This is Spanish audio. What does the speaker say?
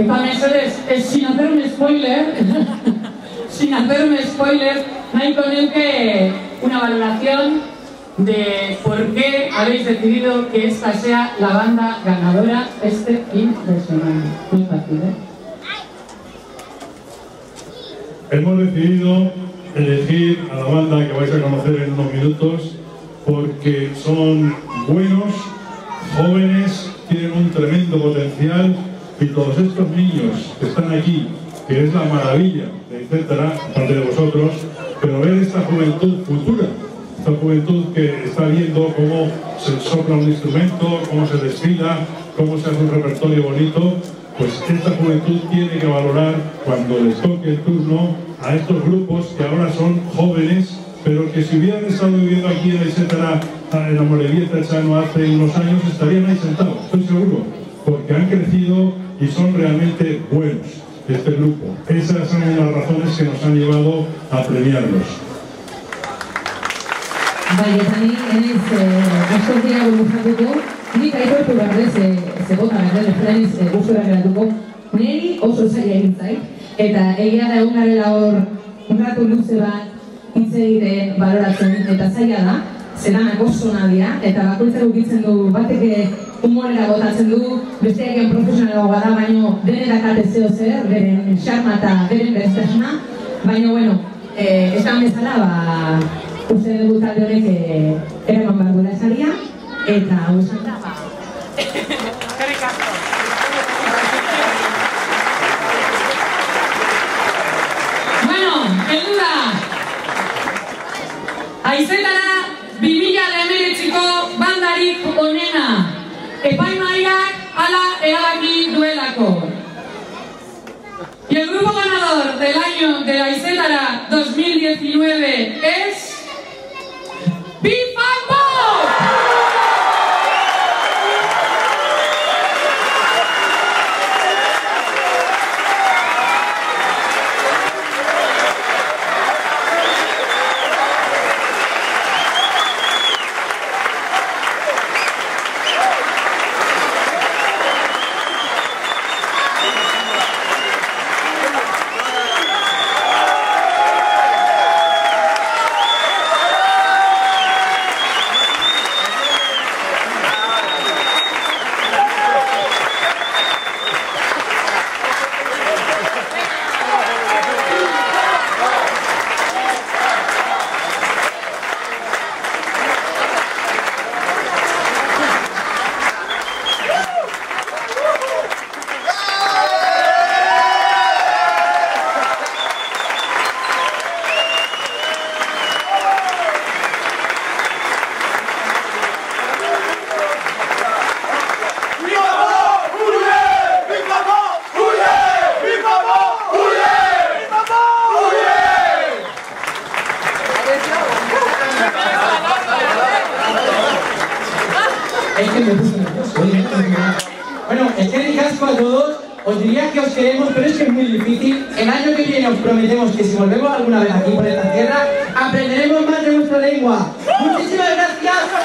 Eta mesedez, ez sin hacerme spoiler, sin hacerme spoiler, nahiko neuke una valoración de por qué habéis decidido que esta sea la banda ganadora este fin de semana. Muy fácil, ¿eh? Hemos decidido elegir a la banda que vais a conocer en unos minutos porque son buenos, jóvenes, tienen un tremendo potencial y todos estos niños que están aquí, que es la maravilla, etcétera, aparte de vosotros, pero ver esta juventud futura, esta juventud que está viendo cómo se sopla un instrumento, cómo se desfila, cómo se hace un repertorio bonito, pues esta juventud tiene que valorar cuando les toque el turno a estos grupos que ahora son jóvenes, pero que si hubieran estado viviendo aquí en etcétera, en la Morevieta Chano hace unos años, estarían ahí sentados, estoy seguro, porque han crecido y son realmente buenos este grupo. Esas son las razones que nos han llevado a premiarlos. Bai, eta ni eniz asko dira buruzatuko, nik aitortu behar dez, ze bota behar dez, freniz guztura geratuko, niri oso zaila egin zait, eta egia da egun garela hor, unratu luze bat, hitz egiten baloratzen, eta zaila da, zeranak oso nadia, eta bakoitzak ukitzen du, batek humorera botatzen du, besteak egin profesionalago bada, baino denerak ate zeo zer, beren xarma eta beren berestasuna, baina, bueno, eh, esan bezala, ba, uste dugu talde honek eh, eraman behar duela esaria, eta hau esan da, ba, Bueno, heldu da. Aizetara 2019ko bandarik onena. Epaimaiak ala erabaki duelako. Y el grupo ganador del año de la Aizetara Es que me puse nervioso. Bueno, es que ricasco a todos. Os diría que os queremos, pero es que es muy difícil. El año que viene os prometemos que si volvemos alguna vez aquí por esta tierra, aprenderemos más de vuestra lengua. Muchísimas gracias.